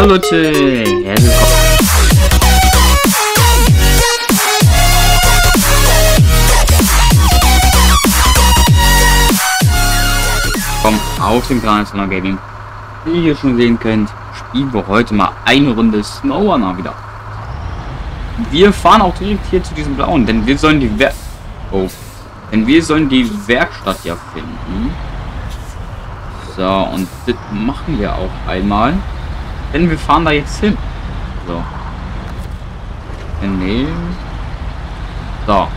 Hallo Leute, herzlich willkommen. Auf dem Kanal Sonar Gaming. Wie ihr schon sehen könnt, spielen wir heute mal eine Runde Snowrunner wieder. Wir fahren auch direkt hier zu diesem blauen, denn wir sollen die Wer Oh. Denn wir sollen die Werkstatt ja finden. So, und das machen wir auch einmal. Denn wir fahren da jetzt hin. So. Nee. So.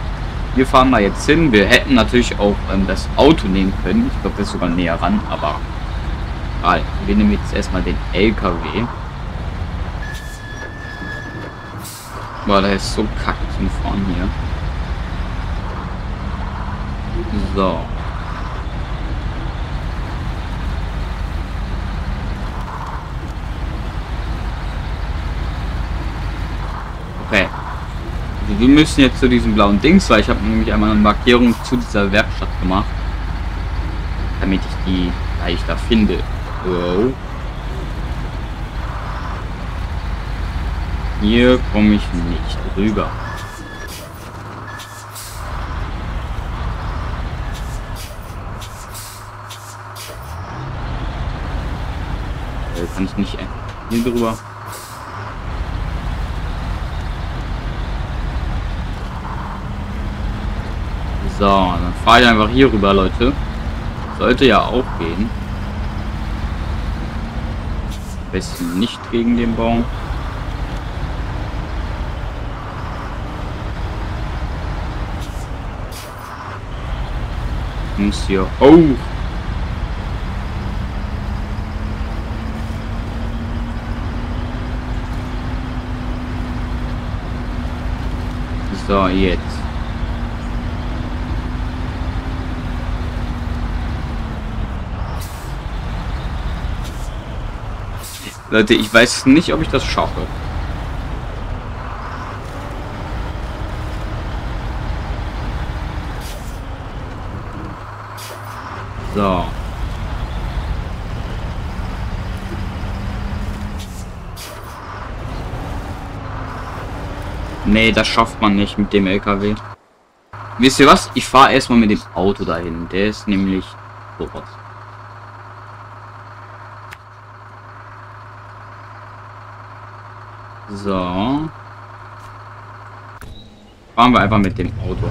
Wir fahren da jetzt hin. Wir hätten natürlich auch ähm, das Auto nehmen können. Ich glaube, das ist sogar näher ran, aber. Egal. Wir nehmen jetzt erstmal den LKW. Boah, der ist so kacke zum Fahren hier. So. Okay. Also wir müssen jetzt zu diesem blauen Dings, weil ich habe nämlich einmal eine Markierung zu dieser Werkstatt gemacht. Damit ich die leichter finde. Wow. Hier komme ich nicht rüber. Äh, Kann ich nicht äh, hier drüber? So, dann fahre ich einfach hier rüber, Leute. Sollte ja auch gehen. Am besten nicht gegen den Baum. Muss hier hoch. So, jetzt. Leute, ich weiß nicht, ob ich das schaffe. So. Nee, das schafft man nicht mit dem LKW. Wisst ihr was? Ich fahre erstmal mit dem Auto dahin. Der ist nämlich sowas. So. Fahren wir einfach mit dem Auto.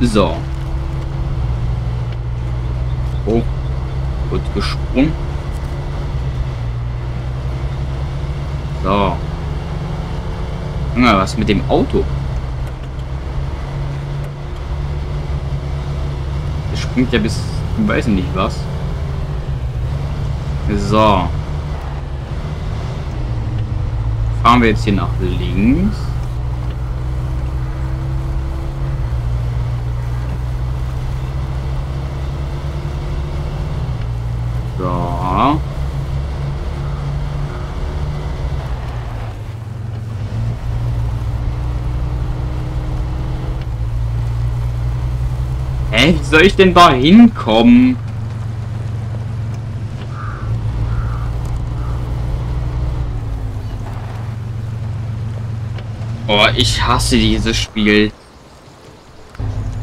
So. Oh. Gut gesprungen. So. Junge, was mit dem Auto? Das springt ja bis, weiß nicht was. So. Fahren wir jetzt hier nach links. So. Hä, wie soll ich denn da hinkommen? Oh, ich hasse dieses Spiel.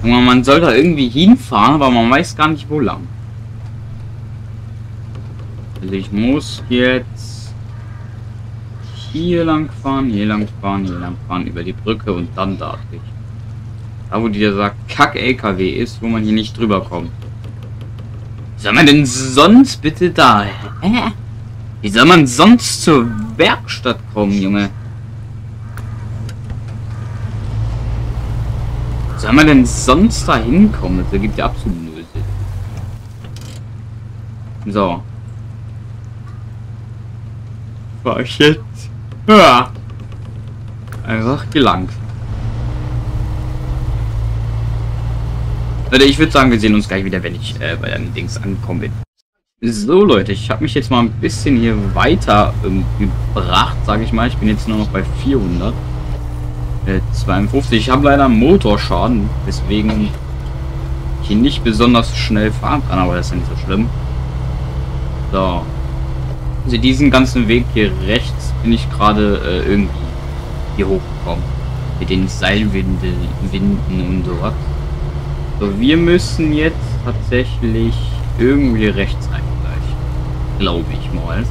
Man soll da irgendwie hinfahren, aber man weiß gar nicht wo lang. Also ich muss jetzt hier lang fahren, hier lang fahren, hier lang fahren, über die Brücke und dann da. Da wo dieser Kack-LKW ist, wo man hier nicht drüber kommt. Wie soll man denn sonst bitte da? Hä? Wie soll man sonst zur Werkstatt kommen, Junge? Soll man denn sonst da hinkommen? Das ergibt ja absolut null Sinn. So. War ich jetzt? Ja. Einfach gelangt. Leute, ich würde sagen, wir sehen uns gleich wieder, wenn ich äh, bei einem Dings angekommen bin. So Leute, ich habe mich jetzt mal ein bisschen hier weiter ähm, gebracht, sage ich mal. Ich bin jetzt nur noch bei 400. Äh, 52. Ich habe leider Motorschaden, deswegen hier nicht besonders schnell fahren kann, aber das ist ja nicht so schlimm. So. Also diesen ganzen Weg hier rechts bin ich gerade äh, irgendwie hier hochgekommen. Mit den Seilwinden Winden und sowas. So, wir müssen jetzt tatsächlich irgendwie rechts rein gleich. Glaube ich mal.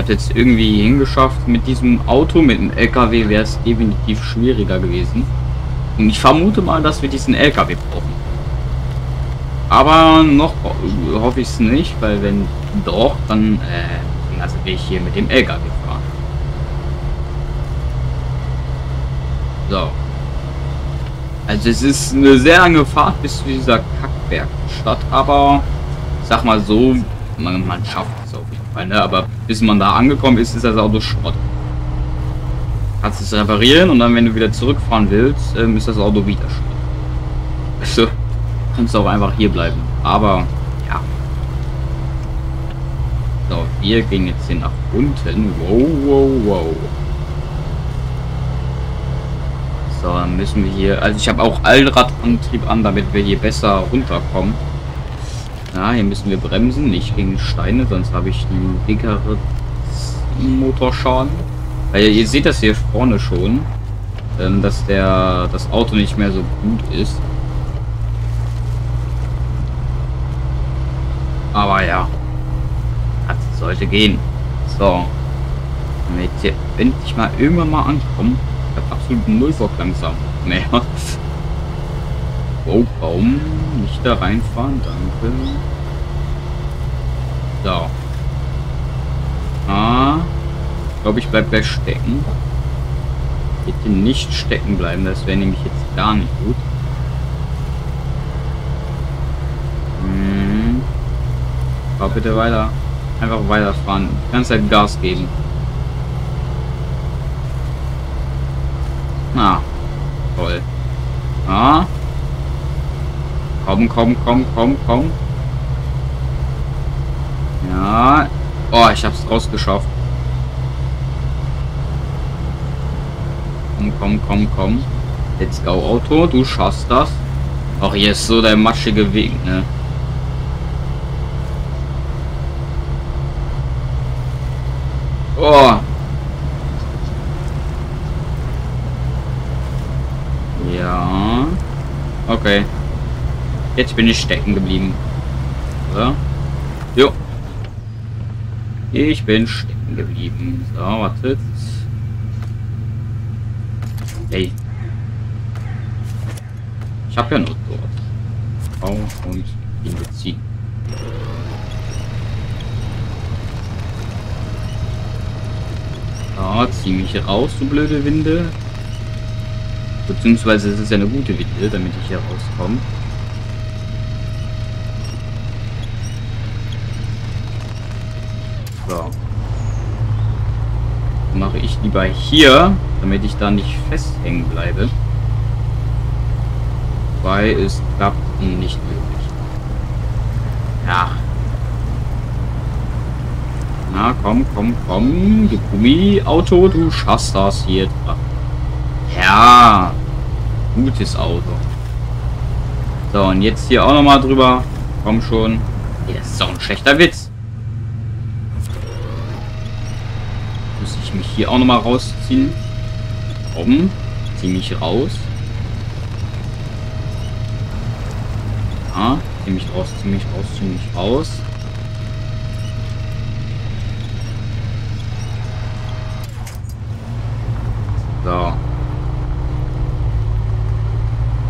Habe jetzt irgendwie hingeschafft. Mit diesem Auto, mit dem LKW wäre es definitiv schwieriger gewesen. Und ich vermute mal, dass wir diesen LKW brauchen. Aber noch hoffe ich es nicht, weil wenn doch, dann äh, lasse ich hier mit dem LKW fahren. So. Also es ist eine sehr lange Fahrt bis zu dieser Kackbergstadt, aber sag mal so, man, man schafft Fall, ne? Aber bis man da angekommen ist, ist das Auto Schrott. Kannst es reparieren und dann, wenn du wieder zurückfahren willst, ähm, ist das Auto wieder Schrott. Also, kannst du auch einfach hier bleiben. Aber, ja. So, wir gehen jetzt hier nach unten. Wow, wow, wow. So, dann müssen wir hier... Also ich habe auch Allradantrieb an, damit wir hier besser runterkommen. Ja, hier müssen wir bremsen, nicht gegen Steine, sonst habe ich einen dickeren Motorschaden. Weil ihr seht das hier vorne schon, ähm, dass der das Auto nicht mehr so gut ist. Aber ja, das sollte gehen. So, damit wir endlich mal irgendwann mal ankommen. Ich habe absolut null Bock langsam mehr. Oh, Baum. Nicht da reinfahren, danke. So. Ah. Glaube, ich bleibe gleich stecken. Bitte nicht stecken bleiben, das wäre nämlich jetzt gar nicht gut. Hm. Fahr bitte weiter. Einfach weiterfahren. Die ganze Zeit Gas geben. Na. Ah. Toll. Ah. Komm, komm, komm, komm, komm. Ja. Oh, ich hab's rausgeschafft. Komm, komm, komm, komm. Let's go, Auto. Du schaffst das. Ach, hier ist so der matschige Weg, ne? Oh. Ja. Okay. Jetzt bin ich stecken geblieben. Oder? Jo. Ich bin stecken geblieben. So, wartet. Hey. Ich habe ja nur dort. Auf und ihn beziehen. So, zieh mich raus, du blöde Winde. Beziehungsweise es ist ja eine gute Winde, damit ich hier rauskomme. So. Mache ich lieber hier, damit ich da nicht festhängen bleibe. Weil es klappt nicht möglich. Ja. Na, komm, komm, komm. Du Gummi-Auto, du schaffst das hier. Ja. Gutes Auto. So, und jetzt hier auch nochmal drüber. Komm schon. Das ist doch ein schlechter Witz. Hier auch nochmal rausziehen. Komm, zieh mich raus. Ja, zieh mich raus, zieh mich raus, zieh mich raus. So.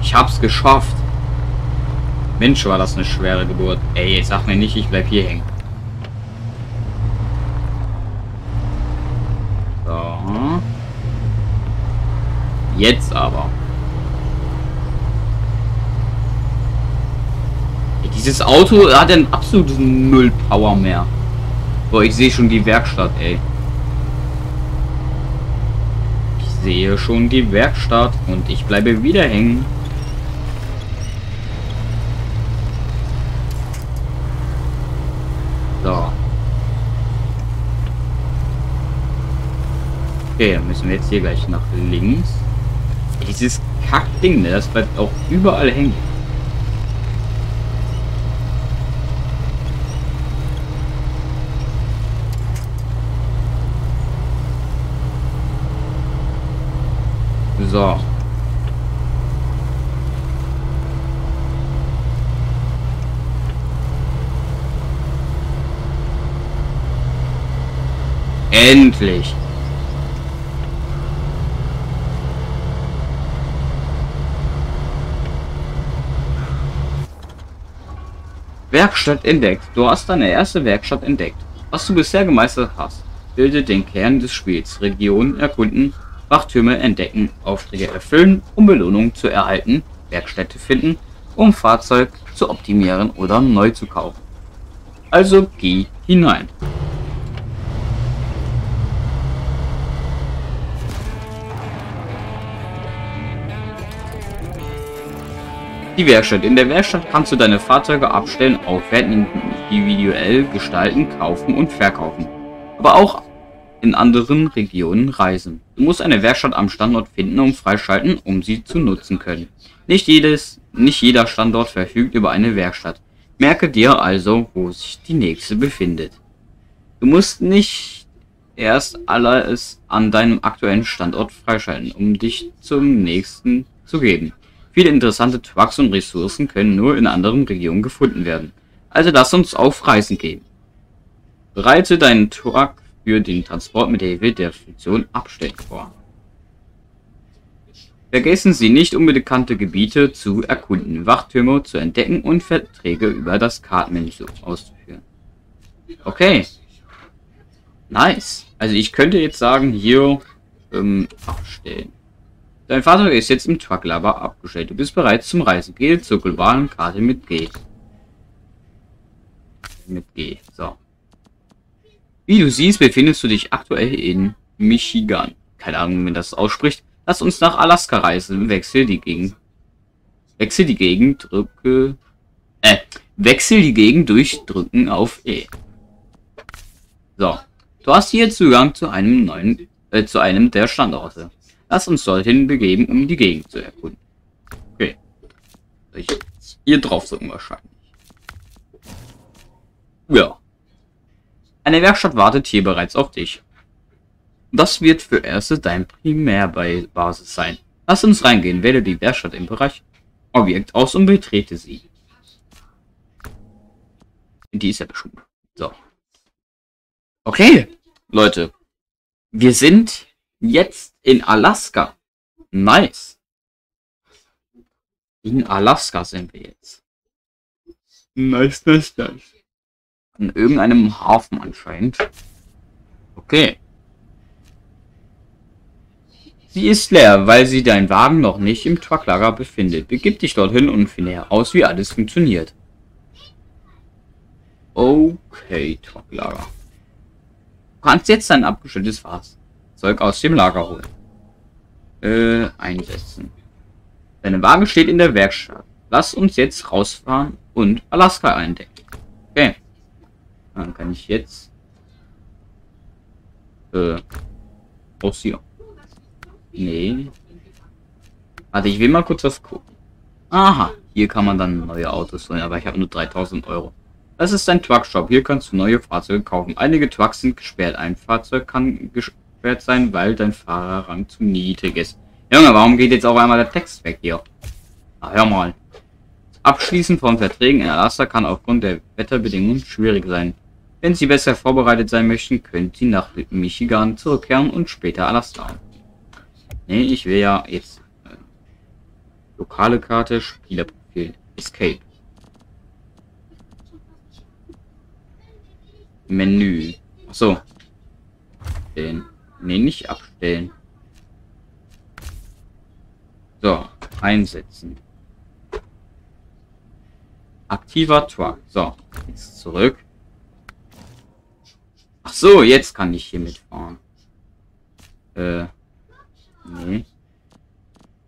Ich hab's geschafft. Mensch, war das eine schwere Geburt. Ey, sag mir nicht, ich bleib hier hängen. Jetzt aber. Dieses Auto hat einen absoluten Null Power mehr. Boah, ich sehe schon die Werkstatt, ey. Ich sehe schon die Werkstatt und ich bleibe wieder hängen. So. Okay, dann müssen wir jetzt hier gleich nach links. Dieses Kackding, ne? Das bleibt auch überall hängen. So. Endlich. Werkstatt entdeckt. Du hast deine erste Werkstatt entdeckt. Was du bisher gemeistert hast, bildet den Kern des Spiels. Regionen erkunden, Wachtürme entdecken, Aufträge erfüllen, um Belohnung zu erhalten, Werkstätte finden, um Fahrzeug zu optimieren oder neu zu kaufen. Also geh hinein. Die Werkstatt. In der Werkstatt kannst du deine Fahrzeuge abstellen, aufwerten, individuell gestalten, kaufen und verkaufen. Aber auch in anderen Regionen reisen. Du musst eine Werkstatt am Standort finden und freischalten, um sie zu nutzen können. Nicht jedes, nicht jeder Standort verfügt über eine Werkstatt. Merke dir also, wo sich die nächste befindet. Du musst nicht erst alles an deinem aktuellen Standort freischalten, um dich zum nächsten zu geben. Viele interessante Trucks und Ressourcen können nur in anderen Regionen gefunden werden. Also lass uns auf Reisen gehen. Bereite deinen Truck für den Transport mit Hilfe der Funktion Abstellen vor. Vergessen Sie nicht, unbekannte Gebiete zu erkunden, Wachtürme zu entdecken und Verträge über das Kartenmenü auszuführen. Okay. Nice. Also ich könnte jetzt sagen, hier ähm, abstellen. Dein Fahrzeug ist jetzt im Trucklaber abgestellt. Du bist bereit zum Reisen. Gehe zur globalen Karte mit G. Mit G. So. Wie du siehst, befindest du dich aktuell in Michigan. Keine Ahnung, wie man das ausspricht. Lass uns nach Alaska reisen. Wechsel die Gegend. Wechsel die Gegend, drücke. Äh, wechsel die Gegend durch Drücken auf E. So. Du hast hier Zugang zu einem neuen, äh, zu einem der Standorte. Lass uns dorthin begeben, um die Gegend zu erkunden. Okay. Ich hier drauf drücken wahrscheinlich. Ja. Eine Werkstatt wartet hier bereits auf dich. Das wird für erste dein Primärbasis sein. Lass uns reingehen. Wähle die Werkstatt im Bereich Objekt aus und betrete sie. Die ist ja bestimmt. So. Okay, Leute. Wir sind Jetzt in Alaska. Nice. In Alaska sind wir jetzt. Nice, nice, nice. An irgendeinem Hafen anscheinend. Okay. Sie ist leer, weil sie dein Wagen noch nicht im Trucklager befindet. Begib dich dorthin und finde heraus, wie alles funktioniert. Okay, Trucklager. Du kannst jetzt dein abgestelltes Fahrzeug Zeug aus dem Lager holen. Äh, einsetzen. Deine Wagen steht in der Werkstatt. Lass uns jetzt rausfahren und Alaska eindecken. Okay. Dann kann ich jetzt äh, raus hier. Nee. Warte, ich will mal kurz was gucken. Aha, hier kann man dann neue Autos holen, aber ich habe nur 3000 Euro. Das ist ein Truckshop. Hier kannst du neue Fahrzeuge kaufen. Einige Trucks sind gesperrt. Ein Fahrzeug kann ges wert sein, weil dein Fahrerrang zu niedrig ist. Junge, warum geht jetzt auch einmal der Text weg hier? Ach, hör mal. Abschließen von Verträgen in Alaska kann aufgrund der Wetterbedingungen schwierig sein. Wenn Sie besser vorbereitet sein möchten, können Sie nach Michigan zurückkehren und später Alaska. Nee, ich will ja jetzt äh, lokale Karte, Spielerprofil, Escape. Menü. Achso. Den. Ne, nicht abstellen. So, einsetzen. Aktiver Truck. So, jetzt zurück. Ach so, jetzt kann ich hier mitfahren. Äh, nee.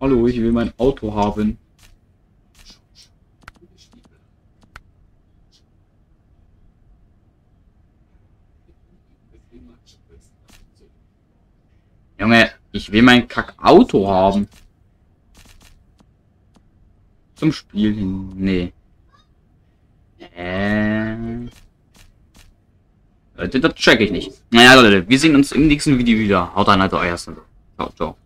Hallo, ich will mein Auto haben. Junge, ich will mein Kack-Auto haben. Zum Spiel hin. Nee. Äh. Leute, das check ich nicht. Naja, Leute, wir sehen uns im nächsten Video wieder. Haut rein, Alter, euer Ciao, ciao.